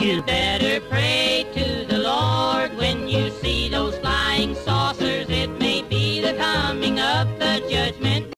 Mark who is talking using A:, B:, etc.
A: You better pray to the Lord when you see those flying saucers. It may be the coming of the judgment.